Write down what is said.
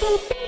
Boop.